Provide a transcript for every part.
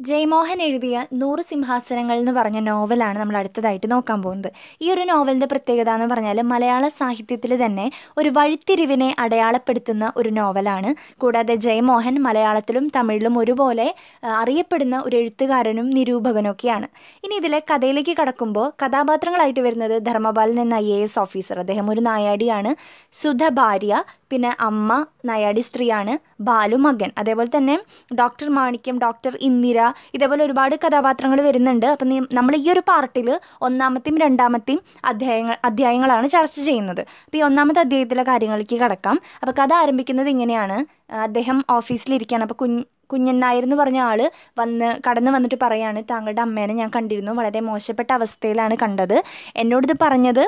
ജയമോഹൻ എഴുതിയ നൂറ് സിംഹാസനങ്ങൾ എന്ന് പറഞ്ഞ നോവലാണ് നമ്മൾ അടുത്തതായിട്ട് നോക്കാൻ പോകുന്നത്. ഈ ഒരു നോവലിന്റെ പ്രത്യേകത എന്ന് പറഞ്ഞാൽ മലയാള സാഹിത്യത്തിൽ തന്നെ ഒരു വഴിത്തിരിവിനെ അടയാളപ്പെടുത്തുന്ന ഒരു നോവലാണ്. കൂടാതെ ജയമോഹൻ മലയാളത്തിലും തമിഴിലും ഒരുപോലെ അറിയപ്പെടുന്ന ഒരു എഴുത്തുകാരനും നിരൂപകനൊക്കെയാണ്. ഇനി ഇതിലെ കഥയിലേക്ക് കടക്കുമ്പോൾ കഥാപാത്രങ്ങളായിട്ട് വരുന്നത് ധർമ്മപാലൻ എന്ന ഐ ഓഫീസർ. അദ്ദേഹം ഒരു നായാടിയാണ്. സുധ ഭാര്യ പിന്നെ അമ്മ നായാടി സ്ത്രീയാണ്. ബാലു മകൻ. അതേപോലെ തന്നെ ഡോക്ടർ മാണിക്യം ഡോക്ടർ ഇന്ദിര ഇതേപോലെ ഒരുപാട് കഥാപാത്രങ്ങൾ വരുന്നുണ്ട്. അപ്പം നമ്മൾ ഈ ഒരു പാർട്ടിൽ ഒന്നാമത്തെയും രണ്ടാമത്തെയും അധ്യായങ്ങൾ അധ്യായങ്ങളാണ് ചർച്ച ചെയ്യുന്നത്. അപ്പോൾ ഈ ഒന്നാമത്തെ അധ്യായത്തിലെ കാര്യങ്ങളിലേക്ക് കടക്കാം. അപ്പോൾ കഥ ആരംഭിക്കുന്നത് ഇങ്ങനെയാണ്. അദ്ദേഹം ഓഫീസിലിരിക്കുകയാണ്. അപ്പോൾ കുഞ്ഞ് കുഞ്ഞൻ നായർ എന്ന് പറഞ്ഞ ആൾ വന്ന് കടന്ന് വന്നിട്ട് പറയാണ് താങ്കളുടെ അമ്മേനെ ഞാൻ കണ്ടിരുന്നു. വളരെ മോശപ്പെട്ട അവസ്ഥയിലാണ് കണ്ടത്. എന്നോടിത് പറഞ്ഞത്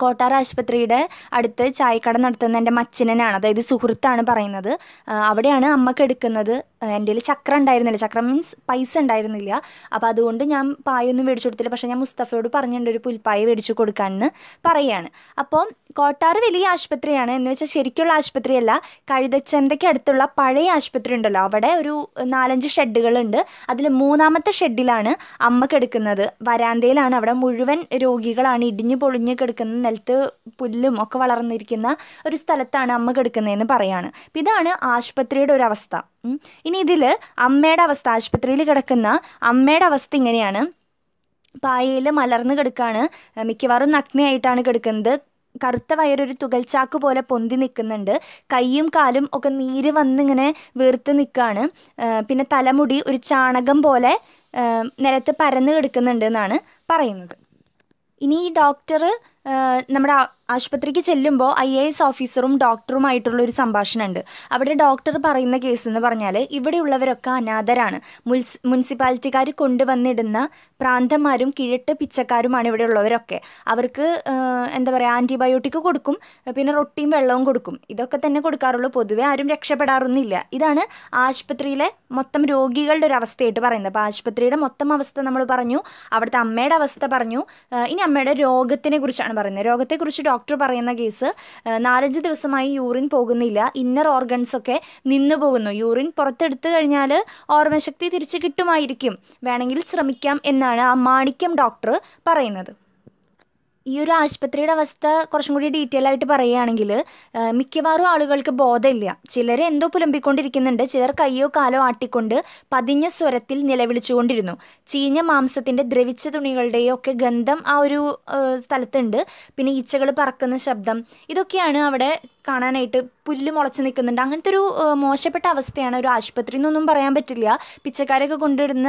കോട്ടാർ ആശുപത്രിയുടെ അടുത്ത് ചായക്കട നടത്തുന്ന എന്റെ മച്ചിനനാണ് അതായത് സുഹൃത്താണ് പറയുന്നത്. അവിടെയാണ് അമ്മ എടുക്കുന്നത് എന്റെ കയ്യിൽ ചക്രം ഉണ്ടായിരുന്നില്ല. ചക്രം മീൻസ് പൈസ ഉണ്ടായിരുന്നില്ല. അപ്പോൾ അതുകൊണ്ട് ഞാൻ പായൊന്നും മേടിച്ചു കൊടുത്തില്ല പക്ഷേ ഞാൻ മുസ്തഫയോട് പറഞ്ഞിട്ടുണ്ട് ഒരു പുൽപ്പായ മേടിച്ചു കൊടുക്കാമെന്ന് പറയുകയാണ് അപ്പോൾ കോട്ടാർ വലിയ ആശുപത്രിയാണ്. എന്ന് വെച്ചാൽ ശരിക്കുള്ള ആശുപത്രിയല്ല. കഴുതച്ചന്തയ്ക്ക് അടുത്തുള്ള പഴയ ആശുപത്രി ഉണ്ടല്ലോ. അവിടെ ഒരു നാലഞ്ച് ഷെഡുകളുണ്ട് അതിൽ മൂന്നാമത്തെ ഷെഡിലാണ് അമ്മ കിടക്കുന്നത്. വരാന്തയിലാണ് അവിടെ മുഴുവൻ രോഗികളാണ് ഇടിഞ്ഞു പൊളിഞ്ഞ് കിടക്കുന്ന നിലത്ത് പുല്ലും ഒക്കെ വളർന്നിരിക്കുന്ന ഒരു സ്ഥലത്താണ് അമ്മ കിടക്കുന്നതെന്ന് പറയാണ്. ഇതാണ് ആശുപത്രിയുടെ ഒരു അവസ്ഥ. ഇനി ഇതിൽ അമ്മയുടെ അവസ്ഥ ആശുപത്രിയിൽ കിടക്കുന്ന അമ്മയുടെ അവസ്ഥ ഇങ്ങനെയാണ്. പായയിൽ മലർന്ന് കിടക്കാണ്. മിക്കവാറും നഗ്നയായിട്ടാണ് കിടക്കുന്നത്. കറുത്ത വയറൊരു തുകൽച്ചാക്ക് പോലെ പൊന്തി നിൽക്കുന്നുണ്ട്. കൈയും കാലും ഒക്കെ നീര് വന്നിങ്ങനെ വീർത്ത് നിൽക്കുകയാണ് പിന്നെ തലമുടി ഒരു ചാണകം പോലെ നിലത്ത് പരന്ന് കിടക്കുന്നുണ്ട് എന്നാണ് പറയുന്നത്. ഇനി ഈ ഡോക്ടർ നമ്മുടെ ആശുപത്രിക്ക് ചെല്ലുമ്പോൾ ഐ എ എസ് ഓഫീസറും ഡോക്ടറുമായിട്ടുള്ള ഒരു സംഭാഷണമുണ്ട് അവിടെ ഡോക്ടർ പറയുന്ന കേസ് എന്ന് പറഞ്ഞാൽ ഇവിടെയുള്ളവരൊക്കെ അനാഥരാണ്. മുൻസ് മുനിസിപ്പാലിറ്റിക്കാർ കൊണ്ടുവന്നിടുന്ന പ്രാന്തന്മാരും കിഴട്ട് പിച്ചക്കാരുമാണ് ഇവിടെ ഉള്ളവരൊക്കെ അവർക്ക് എന്താ പറയുക ആന്റിബയോട്ടിക് കൊടുക്കും പിന്നെ റൊട്ടിയും വെള്ളവും കൊടുക്കും. ഇതൊക്കെ തന്നെ കൊടുക്കാറുള്ളൂ. പൊതുവേ ആരും രക്ഷപ്പെടാറൊന്നുമില്ല. ഇതാണ് ആശുപത്രിയിലെ മൊത്തം രോഗികളുടെ ഒരു അവസ്ഥയായിട്ട് പറയുന്നത്. അപ്പോൾ ആശുപത്രിയുടെ മൊത്തം അവസ്ഥ നമ്മൾ പറഞ്ഞു അവിടുത്തെ അമ്മയുടെ അവസ്ഥ പറഞ്ഞു. ഇനി അമ്മയുടെ രോഗത്തിനെ കുറിച്ചാണ് പറയുന്നത്? രോഗത്തെക്കുറിച്ച് ഡോക്ടർ പറയുന്ന കേസ് നാലഞ്ച് ദിവസമായി യൂറിൻ പോകുന്നില്ല. ഇന്നർ ഓർഗൻസ് ഒക്കെ നിന്നു പോകുന്നു. യൂറിൻ പുറത്തെടുത്തു കഴിഞ്ഞാൽ ഓർമ്മശക്തി തിരിച്ച് കിട്ടുമായിരിക്കും. വേണമെങ്കിൽ ശ്രമിക്കാം എന്നാണ് ആ മാണിക്യം ഡോക്ടർ പറയുന്നത്. ഈ ഒരു ആശുപത്രിയുടെ അവസ്ഥ കുറച്ചും കൂടി ഡീറ്റെയിൽ ആയിട്ട് പറയുകയാണെങ്കിൽ മിക്കവാറും ആളുകൾക്ക് ബോധമില്ല. ചിലർ എന്തോ പുലമ്പിക്കൊണ്ടിരിക്കുന്നുണ്ട്. ചിലർ കയ്യോ കാലോ ആട്ടിക്കൊണ്ട് പതിഞ്ഞ സ്വരത്തിൽ നിലവിളിച്ചുകൊണ്ടിരുന്നു. ചീഞ്ഞ മാംസത്തിന്റെ ദ്രവിച്ച തുണികളുടെയോ ഒക്കെ ഗന്ധം ആ ഒരു സ്ഥലത്തുണ്ട്. പിന്നെ ഈച്ചകൾ പറക്കുന്ന ശബ്ദം. ഇതൊക്കെയാണ് അവിടെ കാണാനായിട്ട് പുല്ല് മുളച്ച് നിൽക്കുന്നുണ്ട്. അങ്ങനത്തെ ഒരു മോശപ്പെട്ട അവസ്ഥയാണ് ഒരു ആശുപത്രി. എന്നൊന്നും പറയാൻ പറ്റില്ല. പിച്ചക്കാരൊക്കെ കൊണ്ടിടുന്ന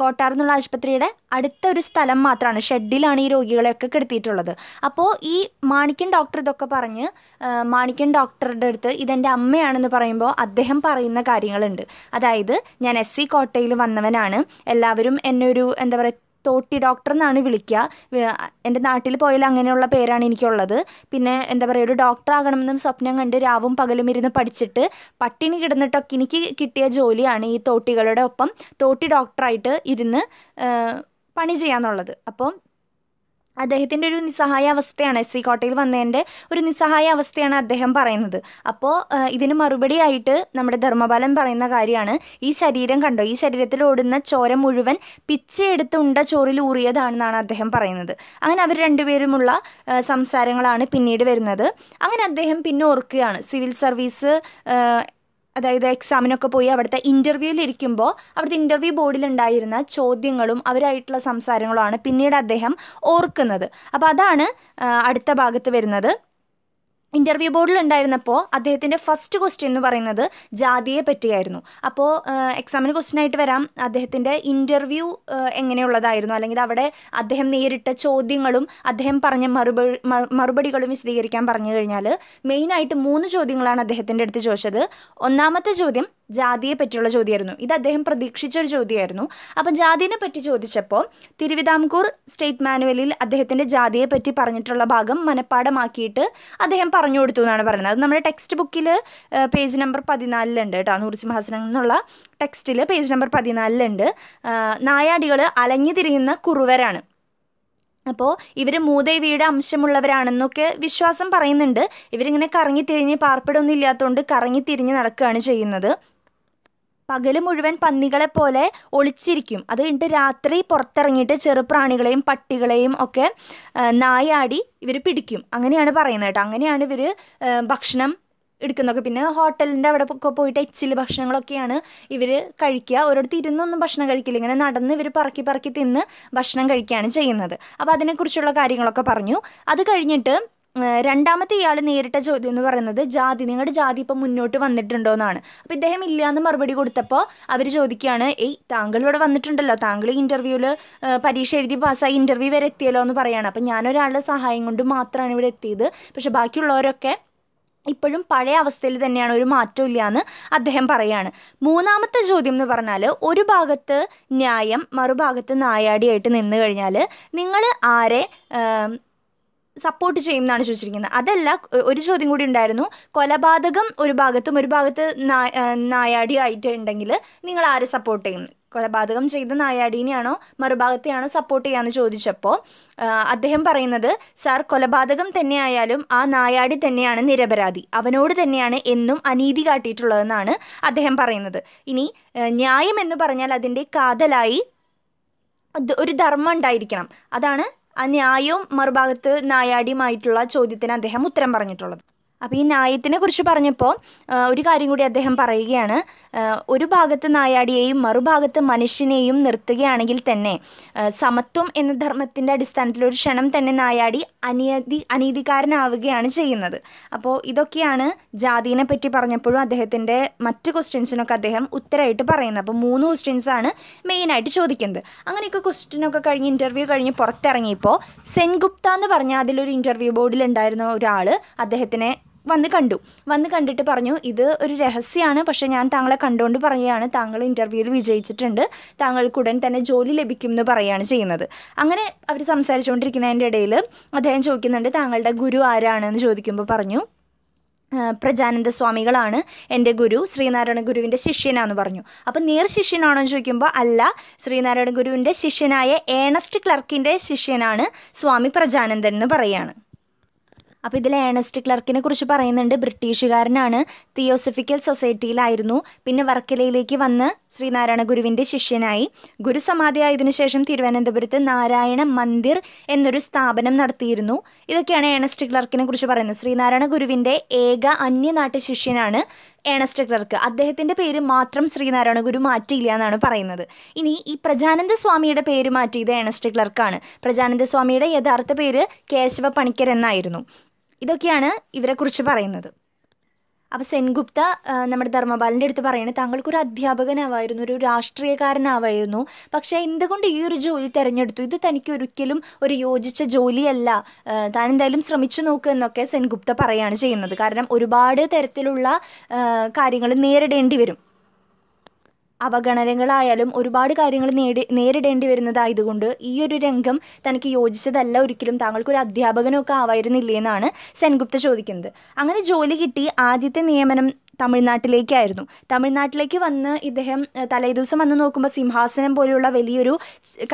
കോട്ടാർ എന്നുള്ള ആശുപത്രിയുടെ അടുത്ത ഒരു സ്ഥലം മാത്രമാണ്. ഷെഡിലാണ് ഈ രോഗികളെയൊക്കെ കിടത്തിയിട്ടുള്ളത്. അപ്പോൾ ഈ മാണിക്യൻ ഡോക്ടർ ഇതൊക്കെ പറഞ്ഞ് മാണിക്യൻ ഡോക്ടറുടെ അടുത്ത് ഇതെന്റെ അമ്മയാണെന്ന് പറയുമ്പോൾ അദ്ദേഹം പറയുന്ന കാര്യങ്ങളുണ്ട്. അതായത് ഞാൻ എസ് സി കോട്ടയിൽ വന്നവനാണ്. എല്ലാവരും എന്നെ ഒരു എന്താ പറയുക തോട്ടി ഡോക്ടർ എന്നാണ് വിളിക്കുക. എന്റെ നാട്ടിൽ പോയാൽ അങ്ങനെയുള്ള പേരാണ് എനിക്കുള്ളത്. പിന്നെ എന്താ പറയുക ഒരു ഡോക്ടർ ആകണമെന്നും സ്വപ്നം കണ്ട് രാവും പകലും ഇരുന്ന് പഠിച്ചിട്ട് പട്ടിണി കിടന്നിട്ടൊക്കെ എനിക്ക് കിട്ടിയ ജോലിയാണ് ഈ തോട്ടികളുടെ ഒപ്പം തോട്ടി ഡോക്ടറായിട്ട് ഇരുന്ന് പണി ചെയ്യാന്നുള്ളത്. അപ്പം അദ്ദേഹത്തിന്റെ ഒരു നിസ്സഹായ അവസ്ഥയാണ് എസ് സി കോട്ടയിൽ വന്നതിന്റെ ഒരു നിസ്സഹായ അവസ്ഥയാണ് അദ്ദേഹം പറയുന്നത്. അപ്പോൾ ഇതിന് മറുപടിയായിട്ട് നമ്മുടെ ധർമ്മപാലൻ പറയുന്ന കാര്യമാണ്. ഈ ശരീരം കണ്ടോ? ഈ ശരീരത്തിൽ ഓടുന്ന ചോര മുഴുവൻ പിച്ചയെടുത്ത് ഉണ്ട ചോറിൽ ഊറിയതാണെന്നാണ് അദ്ദേഹം പറയുന്നത്. അങ്ങനെ അവർ രണ്ടുപേരുമുള്ള സംസാരങ്ങളാണ് പിന്നീട് വരുന്നത്. അങ്ങനെ അദ്ദേഹം പിന്നെ ഓർക്കുകയാണ്. സിവിൽ സർവീസ് അതായത് എക്സാമിനൊക്കെ പോയി അവിടുത്തെ ഇരിക്കുമ്പോൾ അവിടുത്തെ ഇന്റർവ്യൂ ബോർഡിലുണ്ടായിരുന്ന ചോദ്യങ്ങളും അവരായിട്ടുള്ള സംസാരങ്ങളുമാണ് പിന്നീട് അദ്ദേഹം ഓർക്കുന്നത്. അപ്പോൾ അതാണ് അടുത്ത ഭാഗത്ത് വരുന്നത്. ഇന്റർവ്യൂ ബോർഡിൽ ഉണ്ടായിരുന്നപ്പോൾ അദ്ദേഹത്തിന്റെ ഫസ്റ്റ് ക്വസ്റ്റ്യൻ എന്ന് പറയുന്നത് ജാതിയെ പറ്റിയായിരുന്നു. അപ്പോൾ എക്സാമിന് ക്വസ്റ്റ്യൻ ആയിട്ട് വരാം. അദ്ദേഹത്തിന്റെ ഇന്റർവ്യൂ എങ്ങനെയുള്ളതായിരുന്നു? അല്ലെങ്കിൽ അവിടെ അദ്ദേഹം നേരിട്ട ചോദ്യങ്ങളും അദ്ദേഹം പറഞ്ഞ മറുപടി മറുപടികളും വിശദീകരിക്കാൻ പറഞ്ഞു കഴിഞ്ഞാൽ മെയിനായിട്ട് മൂന്ന് ചോദ്യങ്ങളാണ് അദ്ദേഹത്തിന്റെ അടുത്ത് ചോദിച്ചത്. ഒന്നാമത്തെ ചോദ്യം ജാതിയെ പറ്റിയുള്ള ചോദ്യമായിരുന്നു. ഇത് അദ്ദേഹം പ്രതീക്ഷിച്ച ഒരു ചോദ്യമായിരുന്നു. അപ്പം ജാതിനെ പറ്റി ചോദിച്ചപ്പോൾ തിരുവിതാംകൂർ സ്റ്റേറ്റ് മാനുവലിൽ അദ്ദേഹത്തിന്റെ ജാതിയെ പറ്റി പറഞ്ഞിട്ടുള്ള ഭാഗം മനഃപ്പാടമാക്കിയിട്ട് അദ്ദേഹം പറഞ്ഞു കൊടുത്തു എന്നാണ് പറയുന്നത്. അത് നമ്മുടെ ടെക്സ്റ്റ് ബുക്കിൽ പേജ് നമ്പർ പതിനാലിലുണ്ട് കേട്ടോ. നൂറ് സിംഹാസനം എന്നുള്ള ടെക്സ്റ്റിൽ പേജ് നമ്പർ പതിനാലിലുണ്ട്. നായാടികൾ അലഞ്ഞു തിരിയുന്ന കുറുവരാണ്. അപ്പോൾ ഇവർ മൂദേവിയുടെ അംശമുള്ളവരാണെന്നൊക്കെ വിശ്വാസം പറയുന്നുണ്ട്. ഇവരിങ്ങനെ കറങ്ങി തിരിഞ്ഞ് പാർപ്പിടമൊന്നും ഇല്ലാത്തതുകൊണ്ട് കറങ്ങി തിരിഞ്ഞ് നടക്കുകയാണ് ചെയ്യുന്നത്. പകൽ മുഴുവൻ പന്നികളെ പോലെ ഒളിച്ചിരിക്കും. അത് കഴിഞ്ഞിട്ട് രാത്രി പുറത്തിറങ്ങിയിട്ട് ചെറുപ്രാണികളെയും പട്ടികളെയും ഒക്കെ നായാടി ഇവർ പിടിക്കും. അങ്ങനെയാണ് പറയുന്നത് കേട്ടോ. അങ്ങനെയാണ് ഇവർ ഭക്ഷണം എടുക്കുന്നതൊക്കെ. പിന്നെ ഹോട്ടലിന്റെ അവിടെ ഒക്കെ പോയിട്ട് എച്ചിൽ ഭക്ഷണങ്ങളൊക്കെയാണ് ഇവർ കഴിക്കുക. ഓരോരുത്തർ ഇരുന്നൊന്നും ഭക്ഷണം കഴിക്കില്ല. ഇങ്ങനെ നടന്ന് ഇവർ പറക്കി പറക്കി തിന്ന് ഭക്ഷണം കഴിക്കുകയാണ് ചെയ്യുന്നത്. അപ്പോൾ അതിനെക്കുറിച്ചുള്ള കാര്യങ്ങളൊക്കെ പറഞ്ഞു. അത് കഴിഞ്ഞിട്ട് രണ്ടാമത്തെ ഇയാൾ നേരിട്ട ചോദ്യം എന്ന് പറയുന്നത് ജാതി നിങ്ങളുടെ ജാതി ഇപ്പം മുന്നോട്ട് വന്നിട്ടുണ്ടോ എന്നാണ്. അപ്പോൾ ഇദ്ദേഹം ഇല്ല എന്ന് മറുപടി കൊടുത്തപ്പോൾ അവർ ചോദിക്കുകയാണ് ഏയ് താങ്കൾ ഇവിടെ വന്നിട്ടുണ്ടല്ലോ. താങ്കൾ ഈ ഇന്റർവ്യൂവിൽ പരീക്ഷ എഴുതി പാസ്സായി ഇന്റർവ്യൂ വരെ എത്തിയല്ലോ എന്ന് പറയുകയാണ് അപ്പം ഞാനൊരാളുടെ സഹായം കൊണ്ട് മാത്രമാണ് ഇവിടെ എത്തിയത്. പക്ഷേ ബാക്കിയുള്ളവരൊക്കെ ഇപ്പോഴും പഴയ അവസ്ഥയിൽ തന്നെയാണ്. ഒരു മാറ്റവും ഇല്ല എന്ന് അദ്ദേഹം പറയാണ്. മൂന്നാമത്തെ ചോദ്യം എന്ന് പറഞ്ഞാൽ ഒരു ഭാഗത്ത് ന്യായം മറുഭാഗത്ത് നായാടിയായിട്ട് നിന്ന് കഴിഞ്ഞാൽ നിങ്ങൾ ആരെ സപ്പോർട്ട് ചെയ്യും എന്നാണ് ചോദിച്ചിരിക്കുന്നത്. അതല്ല ഒരു ചോദ്യം കൂടി ഉണ്ടായിരുന്നു. കൊലപാതകം ഒരു ഭാഗത്തും ഒരു ഭാഗത്ത് നായാടി ആയിട്ടുണ്ടെങ്കിൽ നിങ്ങൾ ആരെ സപ്പോർട്ട് ചെയ്യും? കൊലപാതകം ചെയ്ത നായാടീനെയാണോ മറുഭാഗത്തെയാണോ സപ്പോർട്ട് ചെയ്യാന്ന് ചോദിച്ചപ്പോൾ അദ്ദേഹം പറയുന്നത് സാർ കൊലപാതകം തന്നെയായാലും ആ നായാടി തന്നെയാണ് നിരപരാധി. അവനോട് തന്നെയാണ് എന്നും അനീതി കാട്ടിയിട്ടുള്ളതെന്നാണ് അദ്ദേഹം പറയുന്നത്. ഇനി ന്യായം എന്ന് പറഞ്ഞാൽ അതിന്റെ കാതലായി ഒരു ധർമ്മം ഉണ്ടായിരിക്കണം. അതാണ് ന്യായവും മറുഭാഗത്ത് നായാടിയുമായിട്ടുള്ള ചോദ്യത്തിന് അദ്ദേഹം ഉത്തരം പറഞ്ഞിട്ടുള്ളത്. അപ്പോൾ ഈ ന്യായത്തിനെ കുറിച്ച് പറഞ്ഞപ്പോൾ ഒരു കാര്യം കൂടി അദ്ദേഹം പറയുകയാണ്. ഒരു ഭാഗത്ത് നായാടിയെയും മറുഭാഗത്ത് മനുഷ്യനെയും നിർത്തുകയാണെങ്കിൽ തന്നെ സമത്വം എന്ന ധർമ്മത്തിന്റെ അടിസ്ഥാനത്തിൽ ഒരു ക്ഷണം തന്നെ നായാടി അനിയതി അനീതിക്കാരനാവുകയാണ് ചെയ്യുന്നത്. അപ്പോൾ ഇതൊക്കെയാണ് ജാതിനെ പറ്റി പറഞ്ഞപ്പോഴും അദ്ദേഹത്തിന്റെ മറ്റ് ക്വസ്റ്റ്യൻസിനൊക്കെ അദ്ദേഹം ഉത്തരമായിട്ട് പറയുന്നത്. അപ്പോൾ മൂന്ന് ക്വസ്റ്റ്യൻസാണ് മെയിനായിട്ട് ചോദിക്കുന്നത്. അങ്ങനെയൊക്കെ ക്വസ്റ്റ്യനൊക്കെ കഴിഞ്ഞ് ഇന്റർവ്യൂ കഴിഞ്ഞ് പുറത്തിറങ്ങിയപ്പോൾ സെൻഗുപ്ത എന്ന് പറഞ്ഞ അതിലൊരു ഇന്റർവ്യൂ ബോർഡിൽ ഉണ്ടായിരുന്ന ഒരാൾ അദ്ദേഹത്തിനെ വന്ന് കണ്ടു. വന്ന് കണ്ടിട്ട് പറഞ്ഞു ഇത് ഒരു രഹസ്യമാണ് പക്ഷേ ഞാൻ താങ്കളെ കണ്ടുകൊണ്ട് പറയുകയാണ്. താങ്കൾ ഇന്റർവ്യൂവിൽ വിജയിച്ചിട്ടുണ്ട്. താങ്കൾക്ക് ഉടൻ തന്നെ ജോലി ലഭിക്കും എന്ന് പറയുകയാണ് ചെയ്യുന്നത്. അങ്ങനെ അവർ സംസാരിച്ചുകൊണ്ടിരിക്കുന്നതിന്റെ ഇടയിൽ അദ്ദേഹം ചോദിക്കുന്നുണ്ട് താങ്കളുടെ ഗുരു ആരാണെന്ന്? ചോദിക്കുമ്പോൾ പറഞ്ഞു പ്രജാനന്ദ സ്വാമികളാണ്. എന്റെ ഗുരു ശ്രീനാരായണ ഗുരുവിന്റെ ശിഷ്യനാന്ന് പറഞ്ഞു. അപ്പം നേർ ശിഷ്യനാണോ എന്ന് ചോദിക്കുമ്പോൾ അല്ല. ശ്രീനാരായണ ഗുരുവിന്റെ ശിഷ്യനായ ഏണസ്റ്റ് ക്ലർക്കിന്റെ ശിഷ്യനാണ് സ്വാമി പ്രജാനന്ദൻ എന്ന് പറയാണ് അപ്പോൾ ഇതിൽ ഏണസ്റ്റ് ക്ലർക്കിനെ കുറിച്ച് പറയുന്നുണ്ട്. ബ്രിട്ടീഷുകാരനാണ്. തിയോസഫിക്കൽ സൊസൈറ്റിയിലായിരുന്നു. പിന്നെ വർക്കലയിലേക്ക് വന്ന് ശ്രീനാരായണ ഗുരുവിന്റെ ശിഷ്യനായി. ഗുരു സമാധിയായതിനു ശേഷം തിരുവനന്തപുരത്ത് നാരായണ മന്ദിർ എന്നൊരു സ്ഥാപനം നടത്തിയിരുന്നു. ഇതൊക്കെയാണ് ഏണസ്റ്റ് ക്ലർക്കിനെ കുറിച്ച് പറയുന്നത്. ശ്രീനാരായണ ഗുരുവിന്റെ ഏക അന്യനാട്ട ശിഷ്യനാണ് ഏണസ്റ്റ് ക്ലർക്ക്. അദ്ദേഹത്തിന്റെ പേര് മാത്രം ശ്രീനാരായണ ഗുരു മാറ്റിയില്ല എന്നാണ് പറയുന്നത്. ഇനി ഈ പ്രജാനന്ദ സ്വാമിയുടെ പേര് മാറ്റിയത് ഏണസ്റ്റ് ക്ലർക്കാണ്. പ്രജാനന്ദ സ്വാമിയുടെ യഥാർത്ഥ പേര് കേശവ പണിക്കർ എന്നായിരുന്നു. ഇതൊക്കെയാണ് ഇവരെക്കുറിച്ച് പറയുന്നത്. അപ്പോൾ സെൻഗുപ്ത നമ്മുടെ ധർമ്മപാലന്റെ അടുത്ത് പറയുന്നത് താങ്കൾക്കൊരു അധ്യാപകനാവായിരുന്നു ഒരു രാഷ്ട്രീയക്കാരനാവായിരുന്നു. പക്ഷേ എന്തുകൊണ്ട് ഈ ഒരു ജോലി തിരഞ്ഞെടുത്തു? ഇത് തനിക്ക് ഒരിക്കലും ഒരു യോജിച്ച ജോലിയല്ല. താൻ എന്തായാലും ശ്രമിച്ചു നോക്കുക എന്നൊക്കെ സെൻഗുപ്ത പറയുകയാണ് ചെയ്യുന്നത്. കാരണം ഒരുപാട് തരത്തിലുള്ള കാര്യങ്ങൾ നേരിടേണ്ടി വരും. അവഗണനകളായാലും ഒരുപാട് കാര്യങ്ങൾ നേടി നേരിടേണ്ടി വരുന്നതായതുകൊണ്ട് ഈ ഒരു രംഗം തനിക്ക് യോജിച്ചതല്ല ഒരിക്കലും. താങ്കൾക്കൊരു അധ്യാപകനൊക്കെ ആവായിരുന്നില്ലേ എന്നാണ് സെൻഗുപ്ത ചോദിക്കുന്നത്. അങ്ങനെ ജോലി കിട്ടി. ആദ്യത്തെ നിയമനം തമിഴ്നാട്ടിലേക്കായിരുന്നു. തമിഴ്നാട്ടിലേക്ക് വന്ന് ഇദ്ദേഹം തലേദിവസം വന്ന് നോക്കുമ്പോൾ സിംഹാസനം പോലെയുള്ള വലിയൊരു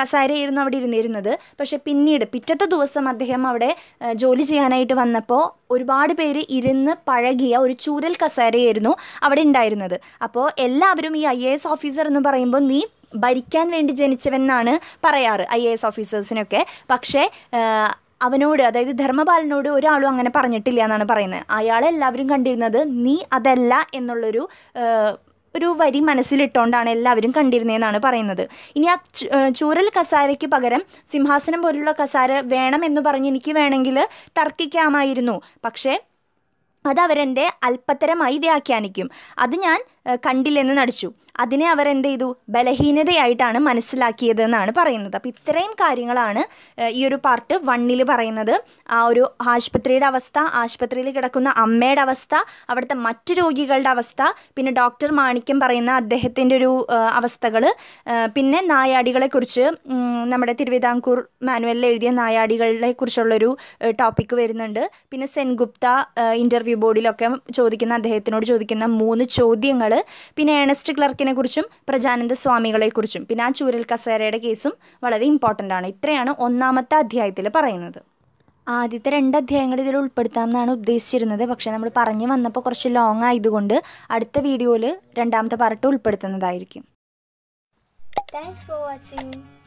കസാരയായിരുന്നു അവിടെ ഇരുന്നിരുന്നത്. പക്ഷേ പിന്നീട് പിറ്റത്തെ ദിവസം അദ്ദേഹം അവിടെ ജോലി ചെയ്യാനായിട്ട് വന്നപ്പോൾ ഒരുപാട് പേര് ഇരുന്ന് പഴകിയ ഒരു ചൂരൽ കസാരയായിരുന്നു അവിടെ ഉണ്ടായിരുന്നത്. അപ്പോൾ എല്ലാവരും ഈ ഐ ഓഫീസർ എന്ന് പറയുമ്പോൾ നീ ഭരിക്കാൻ വേണ്ടി ജനിച്ചവൻ എന്നാണ് പറയാറ് ഐ എ എസ് ഓഫീസേഴ്സിനൊക്കെ. പക്ഷേ അവനോട് അതായത് ധർമ്മപാലനോട് ഒരാളും അങ്ങനെ പറഞ്ഞിട്ടില്ല എന്നാണ് പറയുന്നത്. അയാളെ എല്ലാവരും കണ്ടിരുന്നത് നീ അതല്ല എന്നുള്ളൊരു ഒരു വരി മനസ്സിലിട്ടുകൊണ്ടാണ് എല്ലാവരും കണ്ടിരുന്നതെന്നാണ് പറയുന്നത്. ഇനി ആ ചൂരൽ കസാരയ്ക്ക് പകരം സിംഹാസനം പോലുള്ള കസാര വേണമെന്ന് പറഞ്ഞ് എനിക്ക് വേണമെങ്കിൽ തർക്കിക്കാമായിരുന്നു. പക്ഷേ അത് അല്പത്തരമായി വ്യാഖ്യാനിക്കും. അത് ഞാൻ കണ്ടില്ലെന്ന് നടിച്ചു. അതിനെ അവർ എന്ത് ചെയ്തു? ബലഹീനതയായിട്ടാണ് മനസ്സിലാക്കിയത് എന്നാണ് പറയുന്നത്. അപ്പോൾ ഇത്രയും കാര്യങ്ങളാണ് ഈ ഒരു പാർട്ട് വണ്ണിൽ പറയുന്നത്. ആ ഒരു ആശുപത്രിയുടെ അവസ്ഥ ആശുപത്രിയിൽ കിടക്കുന്ന അമ്മയുടെ അവസ്ഥ അവിടുത്തെ മറ്റു രോഗികളുടെ അവസ്ഥ പിന്നെ ഡോക്ടർ മാണിക്യം പറയുന്ന അദ്ദേഹത്തിന്റെ ഒരു അവസ്ഥകൾ പിന്നെ നായാടികളെക്കുറിച്ച് നമ്മുടെ തിരുവിതാംകൂർ മാനുവലിൽ എഴുതിയ നായാടികളെ കുറിച്ചുള്ളൊരു ടോപ്പിക്ക് വരുന്നുണ്ട്. പിന്നെ സെൻഗുപ്ത ഇന്റർവ്യൂ ബോർഡിലൊക്കെ ചോദിക്കുന്ന അദ്ദേഹത്തിനോട് ചോദിക്കുന്ന മൂന്ന് ചോദ്യങ്ങൾ പിന്നെ ഏണസ്റ്റ് ക്ലർക്കിനെ കുറിച്ചും പ്രജാനന്ദ സ്വാമികളെക്കുറിച്ചും പിന്നെ ആ ചൂരൽ കസേരയുടെ കേസും വളരെ ഇമ്പോർട്ടന്റ് ആണ്. ഇത്രയാണ് ഒന്നാമത്തെ അധ്യായത്തിൽ പറയുന്നത്. ആദ്യത്തെ രണ്ട് അധ്യായങ്ങൾ ഇതിൽ ഉൾപ്പെടുത്താമെന്നാണ് ഉദ്ദേശിച്ചിരുന്നത്. പക്ഷേ നമ്മൾ പറഞ്ഞു വന്നപ്പോൾ കുറച്ച് ലോങ് ആയതുകൊണ്ട് അടുത്ത വീഡിയോയിൽ രണ്ടാമത്തെ പാർട്ട് ഉൾപ്പെടുത്തുന്നതായിരിക്കും. Thanks for watching.